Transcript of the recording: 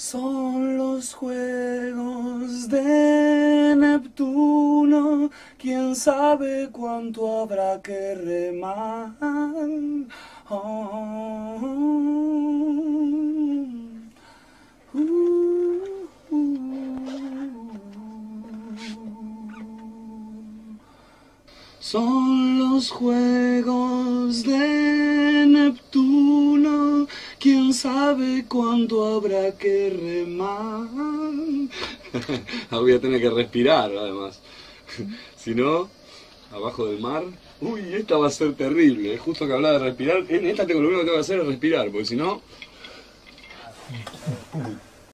Son los juegos de Neptuno, quién sabe cuánto habrá que remar. Son los juegos de sabe cuánto habrá que remar. Ah, Voy a tener que respirar además. Si no, abajo del mar. Uy, esta va a ser terrible. Justo que hablaba de respirar. En esta tengo lo único que tengo que hacer es respirar, porque si no.